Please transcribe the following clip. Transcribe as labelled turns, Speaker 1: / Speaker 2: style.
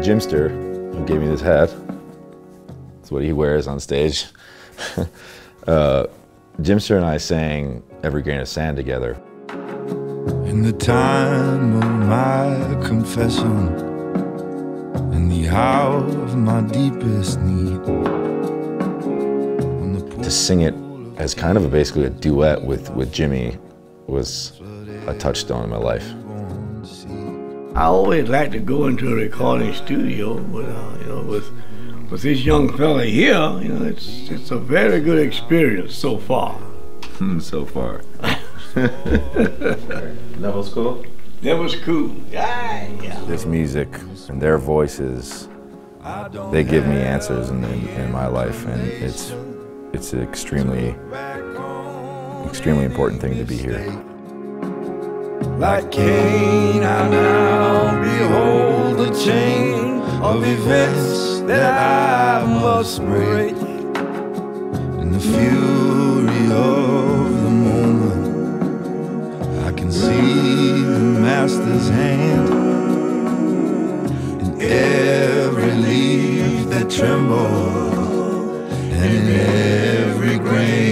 Speaker 1: Jimster, who gave me this hat. It's what he wears on stage. uh, Jimster and I sang Every Grain of Sand together.
Speaker 2: In the time of my confession, in the hour of my deepest need.
Speaker 1: To sing it as kind of a, basically a duet with, with Jimmy was a touchstone in my life.
Speaker 3: I always like to go into a recording studio with, uh, you know, with with this young fella here. You know, it's it's a very good experience so far.
Speaker 1: so far. that was cool.
Speaker 3: That was cool. Yeah, yeah.
Speaker 1: This music and their voices, they give me answers in, in, in my life, and it's it's an extremely extremely important thing to be here.
Speaker 2: Like Cain, I now behold the chain of events that I must break. In the fury of the moment, I can see the Master's hand in every leaf that trembles and in every grain.